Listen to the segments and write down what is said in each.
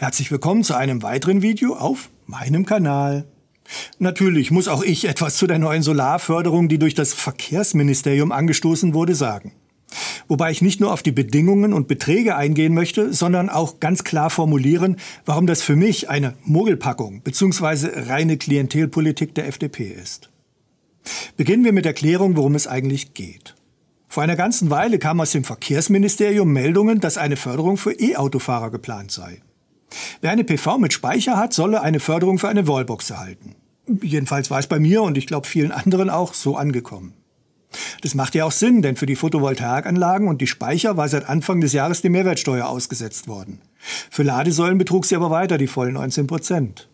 Herzlich willkommen zu einem weiteren Video auf meinem Kanal. Natürlich muss auch ich etwas zu der neuen Solarförderung, die durch das Verkehrsministerium angestoßen wurde, sagen. Wobei ich nicht nur auf die Bedingungen und Beträge eingehen möchte, sondern auch ganz klar formulieren, warum das für mich eine Mogelpackung bzw. reine Klientelpolitik der FDP ist. Beginnen wir mit der Klärung, worum es eigentlich geht. Vor einer ganzen Weile kam aus dem Verkehrsministerium Meldungen, dass eine Förderung für E-Autofahrer geplant sei. Wer eine PV mit Speicher hat, solle eine Förderung für eine Wallbox erhalten. Jedenfalls war es bei mir und ich glaube vielen anderen auch so angekommen. Das macht ja auch Sinn, denn für die Photovoltaikanlagen und die Speicher war seit Anfang des Jahres die Mehrwertsteuer ausgesetzt worden. Für Ladesäulen betrug sie aber weiter die vollen 19 Prozent.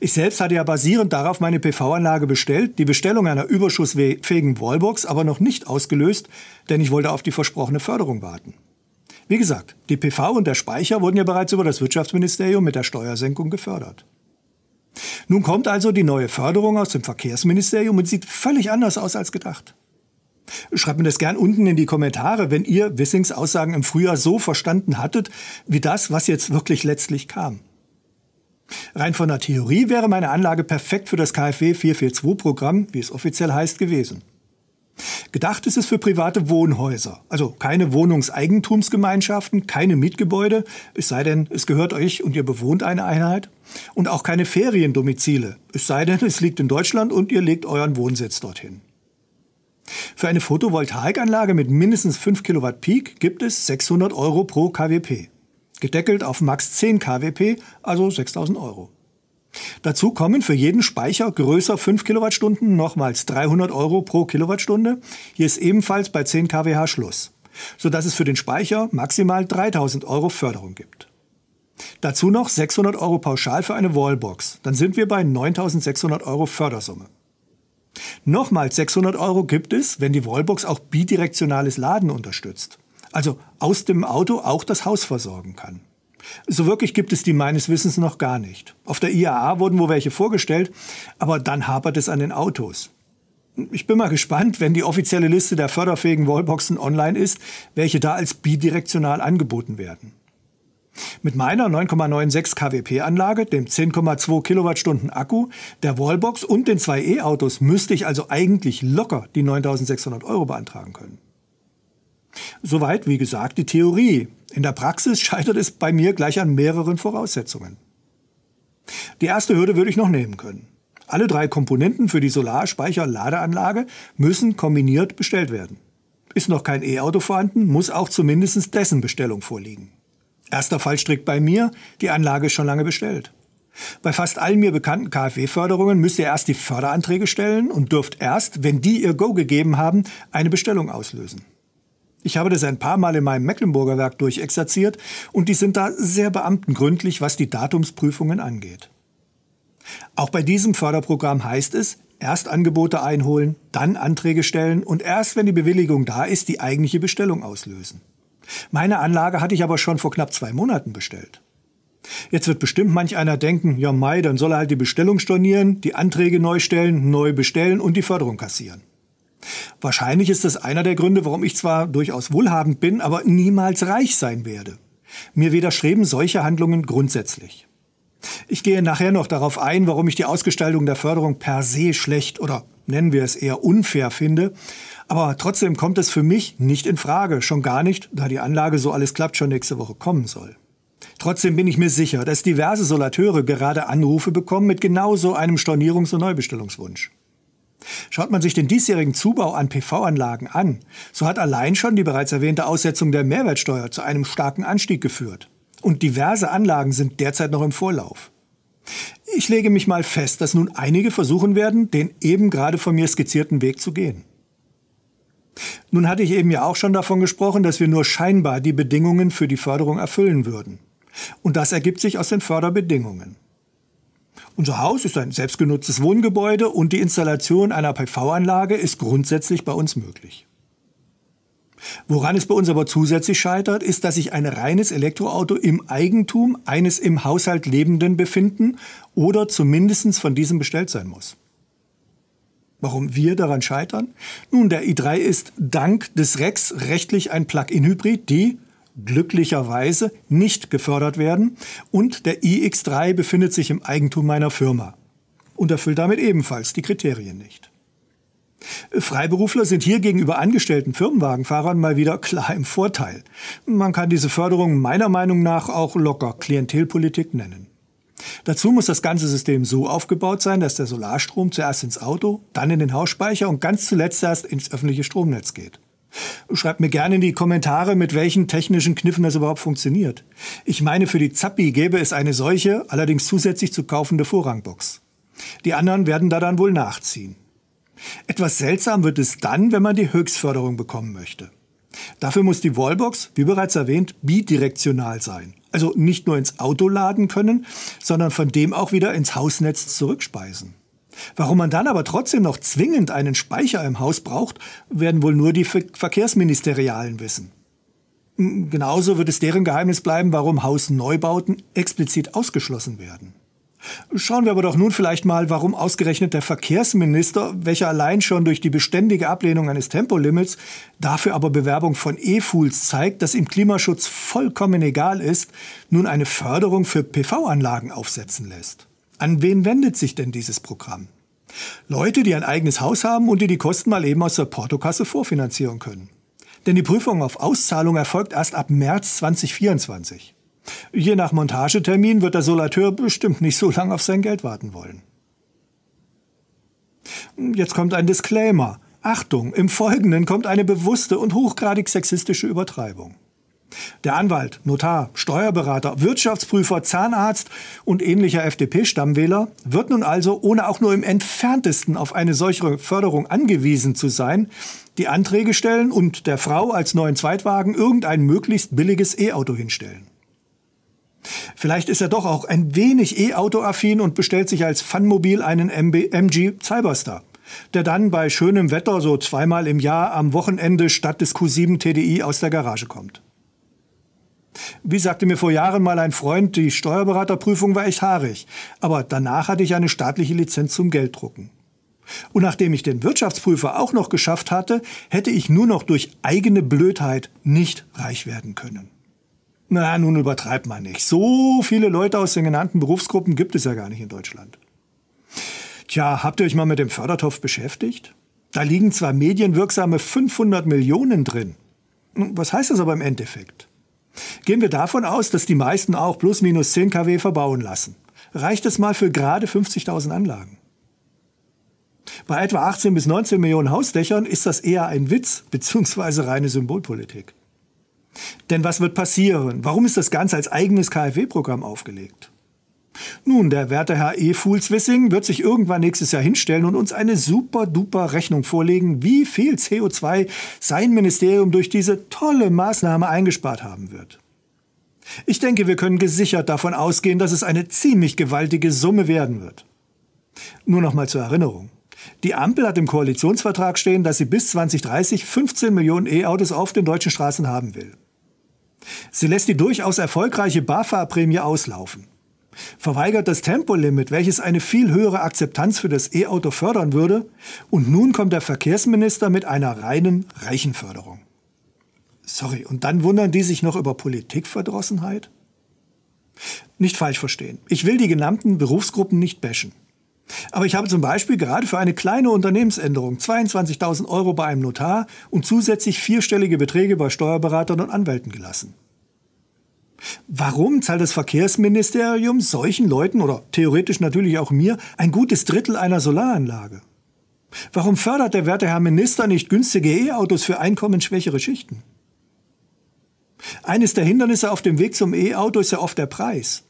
Ich selbst hatte ja basierend darauf meine PV-Anlage bestellt, die Bestellung einer überschussfähigen Wallbox aber noch nicht ausgelöst, denn ich wollte auf die versprochene Förderung warten. Wie gesagt, die PV und der Speicher wurden ja bereits über das Wirtschaftsministerium mit der Steuersenkung gefördert. Nun kommt also die neue Förderung aus dem Verkehrsministerium und sieht völlig anders aus als gedacht. Schreibt mir das gern unten in die Kommentare, wenn ihr Wissings Aussagen im Frühjahr so verstanden hattet, wie das, was jetzt wirklich letztlich kam. Rein von der Theorie wäre meine Anlage perfekt für das KfW 442-Programm, wie es offiziell heißt, gewesen. Gedacht ist es für private Wohnhäuser, also keine Wohnungseigentumsgemeinschaften, keine Mietgebäude, es sei denn, es gehört euch und ihr bewohnt eine Einheit, und auch keine Feriendomizile, es sei denn, es liegt in Deutschland und ihr legt euren Wohnsitz dorthin. Für eine Photovoltaikanlage mit mindestens 5 Kilowatt Peak gibt es 600 Euro pro KWP. Gedeckelt auf max 10 KWP, also 6000 Euro. Dazu kommen für jeden Speicher größer 5 Kilowattstunden nochmals 300 Euro pro Kilowattstunde. Hier ist ebenfalls bei 10 kWh Schluss, sodass es für den Speicher maximal 3000 Euro Förderung gibt. Dazu noch 600 Euro pauschal für eine Wallbox. Dann sind wir bei 9600 Euro Fördersumme. Nochmals 600 Euro gibt es, wenn die Wallbox auch bidirektionales Laden unterstützt. Also aus dem Auto auch das Haus versorgen kann. So wirklich gibt es die meines Wissens noch gar nicht. Auf der IAA wurden wohl welche vorgestellt, aber dann hapert es an den Autos. Ich bin mal gespannt, wenn die offizielle Liste der förderfähigen Wallboxen online ist, welche da als bidirektional angeboten werden. Mit meiner 9,96 kWp-Anlage, dem 10,2 Kilowattstunden Akku, der Wallbox und den zwei E-Autos müsste ich also eigentlich locker die 9600 Euro beantragen können. Soweit, wie gesagt, die Theorie. In der Praxis scheitert es bei mir gleich an mehreren Voraussetzungen. Die erste Hürde würde ich noch nehmen können. Alle drei Komponenten für die Solarspeicher-Ladeanlage müssen kombiniert bestellt werden. Ist noch kein E-Auto vorhanden, muss auch zumindest dessen Bestellung vorliegen. Erster Fallstrick bei mir, die Anlage ist schon lange bestellt. Bei fast allen mir bekannten KfW-Förderungen müsst ihr erst die Förderanträge stellen und dürft erst, wenn die ihr Go gegeben haben, eine Bestellung auslösen. Ich habe das ein paar Mal in meinem Mecklenburger Werk durchexerziert und die sind da sehr beamtengründlich, was die Datumsprüfungen angeht. Auch bei diesem Förderprogramm heißt es, erst Angebote einholen, dann Anträge stellen und erst, wenn die Bewilligung da ist, die eigentliche Bestellung auslösen. Meine Anlage hatte ich aber schon vor knapp zwei Monaten bestellt. Jetzt wird bestimmt manch einer denken, ja Mai, dann soll er halt die Bestellung stornieren, die Anträge neu stellen, neu bestellen und die Förderung kassieren. Wahrscheinlich ist das einer der Gründe, warum ich zwar durchaus wohlhabend bin, aber niemals reich sein werde. Mir widerstreben solche Handlungen grundsätzlich. Ich gehe nachher noch darauf ein, warum ich die Ausgestaltung der Förderung per se schlecht oder nennen wir es eher unfair finde. Aber trotzdem kommt es für mich nicht in Frage, schon gar nicht, da die Anlage so alles klappt schon nächste Woche kommen soll. Trotzdem bin ich mir sicher, dass diverse Solateure gerade Anrufe bekommen mit genau so einem Stornierungs- und Neubestellungswunsch. Schaut man sich den diesjährigen Zubau an PV-Anlagen an, so hat allein schon die bereits erwähnte Aussetzung der Mehrwertsteuer zu einem starken Anstieg geführt. Und diverse Anlagen sind derzeit noch im Vorlauf. Ich lege mich mal fest, dass nun einige versuchen werden, den eben gerade von mir skizzierten Weg zu gehen. Nun hatte ich eben ja auch schon davon gesprochen, dass wir nur scheinbar die Bedingungen für die Förderung erfüllen würden. Und das ergibt sich aus den Förderbedingungen. Unser Haus ist ein selbstgenutztes Wohngebäude und die Installation einer PV-Anlage ist grundsätzlich bei uns möglich. Woran es bei uns aber zusätzlich scheitert, ist, dass sich ein reines Elektroauto im Eigentum eines im Haushalt Lebenden befinden oder zumindest von diesem bestellt sein muss. Warum wir daran scheitern? Nun, der i3 ist dank des Rex rechtlich ein Plug-in-Hybrid, die, glücklicherweise nicht gefördert werden und der iX3 befindet sich im Eigentum meiner Firma und erfüllt damit ebenfalls die Kriterien nicht. Freiberufler sind hier gegenüber angestellten Firmenwagenfahrern mal wieder klar im Vorteil. Man kann diese Förderung meiner Meinung nach auch locker Klientelpolitik nennen. Dazu muss das ganze System so aufgebaut sein, dass der Solarstrom zuerst ins Auto, dann in den Hausspeicher und ganz zuletzt erst ins öffentliche Stromnetz geht. Schreibt mir gerne in die Kommentare, mit welchen technischen Kniffen das überhaupt funktioniert. Ich meine, für die Zappi gäbe es eine solche, allerdings zusätzlich zu kaufende Vorrangbox. Die anderen werden da dann wohl nachziehen. Etwas seltsam wird es dann, wenn man die Höchstförderung bekommen möchte. Dafür muss die Wallbox, wie bereits erwähnt, bidirektional sein. Also nicht nur ins Auto laden können, sondern von dem auch wieder ins Hausnetz zurückspeisen. Warum man dann aber trotzdem noch zwingend einen Speicher im Haus braucht, werden wohl nur die Verkehrsministerialen wissen. Genauso wird es deren Geheimnis bleiben, warum Hausneubauten explizit ausgeschlossen werden. Schauen wir aber doch nun vielleicht mal, warum ausgerechnet der Verkehrsminister, welcher allein schon durch die beständige Ablehnung eines Tempolimits, dafür aber Bewerbung von E-Fools zeigt, dass ihm Klimaschutz vollkommen egal ist, nun eine Förderung für PV-Anlagen aufsetzen lässt. An wen wendet sich denn dieses Programm? Leute, die ein eigenes Haus haben und die die Kosten mal eben aus der Portokasse vorfinanzieren können. Denn die Prüfung auf Auszahlung erfolgt erst ab März 2024. Je nach Montagetermin wird der Solateur bestimmt nicht so lange auf sein Geld warten wollen. Jetzt kommt ein Disclaimer. Achtung, im Folgenden kommt eine bewusste und hochgradig sexistische Übertreibung. Der Anwalt, Notar, Steuerberater, Wirtschaftsprüfer, Zahnarzt und ähnlicher FDP-Stammwähler wird nun also, ohne auch nur im entferntesten auf eine solche Förderung angewiesen zu sein, die Anträge stellen und der Frau als neuen Zweitwagen irgendein möglichst billiges E-Auto hinstellen. Vielleicht ist er doch auch ein wenig E-Auto-affin und bestellt sich als Funmobil einen MB, MG Cyberstar, der dann bei schönem Wetter so zweimal im Jahr am Wochenende statt des Q7 TDI aus der Garage kommt. Wie sagte mir vor Jahren mal ein Freund, die Steuerberaterprüfung war echt haarig, aber danach hatte ich eine staatliche Lizenz zum Gelddrucken. Und nachdem ich den Wirtschaftsprüfer auch noch geschafft hatte, hätte ich nur noch durch eigene Blödheit nicht reich werden können. Na, nun übertreibt man nicht. So viele Leute aus den genannten Berufsgruppen gibt es ja gar nicht in Deutschland. Tja, habt ihr euch mal mit dem Fördertopf beschäftigt? Da liegen zwar medienwirksame 500 Millionen drin. Was heißt das aber im Endeffekt? Gehen wir davon aus, dass die meisten auch plus minus 10 kW verbauen lassen. Reicht es mal für gerade 50.000 Anlagen? Bei etwa 18 bis 19 Millionen Hausdächern ist das eher ein Witz bzw. reine Symbolpolitik. Denn was wird passieren? Warum ist das Ganze als eigenes KfW-Programm aufgelegt? Nun, der werte Herr E. Fuhlswissing wird sich irgendwann nächstes Jahr hinstellen und uns eine super duper Rechnung vorlegen, wie viel CO2 sein Ministerium durch diese tolle Maßnahme eingespart haben wird. Ich denke, wir können gesichert davon ausgehen, dass es eine ziemlich gewaltige Summe werden wird. Nur noch mal zur Erinnerung. Die Ampel hat im Koalitionsvertrag stehen, dass sie bis 2030 15 Millionen E-Autos auf den deutschen Straßen haben will. Sie lässt die durchaus erfolgreiche BAFA-Prämie auslaufen, verweigert das Tempolimit, welches eine viel höhere Akzeptanz für das E-Auto fördern würde, und nun kommt der Verkehrsminister mit einer reinen Reichenförderung. Sorry, und dann wundern die sich noch über Politikverdrossenheit? Nicht falsch verstehen. Ich will die genannten Berufsgruppen nicht bashen. Aber ich habe zum Beispiel gerade für eine kleine Unternehmensänderung 22.000 Euro bei einem Notar und zusätzlich vierstellige Beträge bei Steuerberatern und Anwälten gelassen. Warum zahlt das Verkehrsministerium solchen Leuten oder theoretisch natürlich auch mir ein gutes Drittel einer Solaranlage? Warum fördert der werte Herr Minister nicht günstige E-Autos für einkommensschwächere Schichten? Eines der Hindernisse auf dem Weg zum E-Auto ist ja oft der Preis.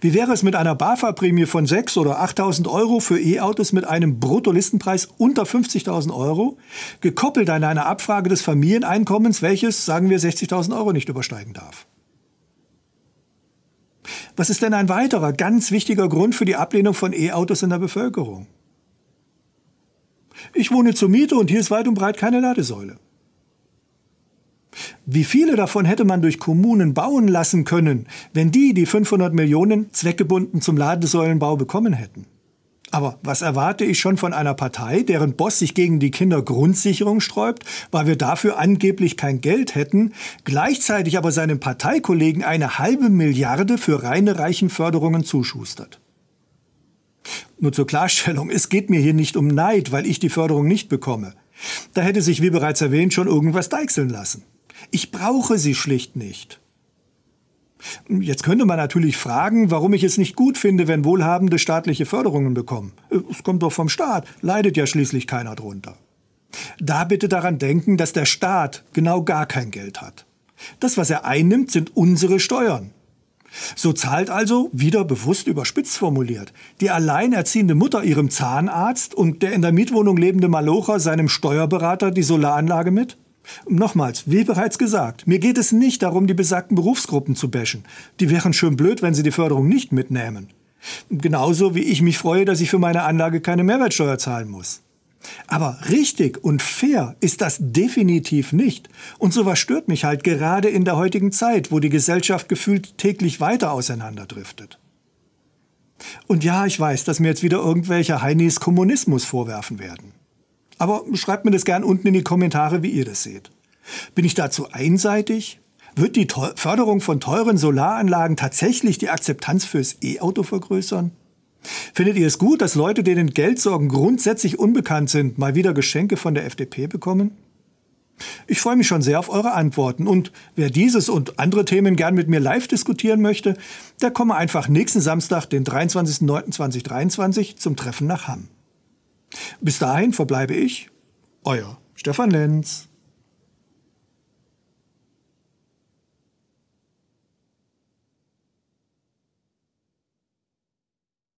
Wie wäre es mit einer BAFA-Prämie von 6.000 oder 8.000 Euro für E-Autos mit einem Bruttolistenpreis unter 50.000 Euro, gekoppelt an eine Abfrage des Familieneinkommens, welches, sagen wir, 60.000 Euro nicht übersteigen darf? Was ist denn ein weiterer ganz wichtiger Grund für die Ablehnung von E-Autos in der Bevölkerung? Ich wohne zur Miete und hier ist weit und breit keine Ladesäule. Wie viele davon hätte man durch Kommunen bauen lassen können, wenn die die 500 Millionen zweckgebunden zum Ladesäulenbau bekommen hätten? Aber was erwarte ich schon von einer Partei, deren Boss sich gegen die Kindergrundsicherung sträubt, weil wir dafür angeblich kein Geld hätten, gleichzeitig aber seinen Parteikollegen eine halbe Milliarde für reine Reichenförderungen zuschustert? Nur zur Klarstellung, es geht mir hier nicht um Neid, weil ich die Förderung nicht bekomme. Da hätte sich, wie bereits erwähnt, schon irgendwas deichseln lassen. Ich brauche sie schlicht nicht. Jetzt könnte man natürlich fragen, warum ich es nicht gut finde, wenn Wohlhabende staatliche Förderungen bekommen. Es kommt doch vom Staat, leidet ja schließlich keiner drunter. Da bitte daran denken, dass der Staat genau gar kein Geld hat. Das, was er einnimmt, sind unsere Steuern. So zahlt also, wieder bewusst überspitzt formuliert, die alleinerziehende Mutter ihrem Zahnarzt und der in der Mietwohnung lebende Malocher seinem Steuerberater die Solaranlage mit? Nochmals, wie bereits gesagt, mir geht es nicht darum, die besagten Berufsgruppen zu bashen. Die wären schön blöd, wenn sie die Förderung nicht mitnehmen. Genauso wie ich mich freue, dass ich für meine Anlage keine Mehrwertsteuer zahlen muss. Aber richtig und fair ist das definitiv nicht. Und sowas stört mich halt gerade in der heutigen Zeit, wo die Gesellschaft gefühlt täglich weiter auseinanderdriftet. Und ja, ich weiß, dass mir jetzt wieder irgendwelche Heinis Kommunismus vorwerfen werden. Aber schreibt mir das gern unten in die Kommentare, wie ihr das seht. Bin ich dazu einseitig? Wird die Förderung von teuren Solaranlagen tatsächlich die Akzeptanz fürs E-Auto vergrößern? Findet ihr es gut, dass Leute, denen Geldsorgen grundsätzlich unbekannt sind, mal wieder Geschenke von der FDP bekommen? Ich freue mich schon sehr auf eure Antworten und wer dieses und andere Themen gern mit mir live diskutieren möchte, der komme einfach nächsten Samstag, den 23.09.2023 zum Treffen nach Hamm. Bis dahin verbleibe ich, euer Stefan Lenz.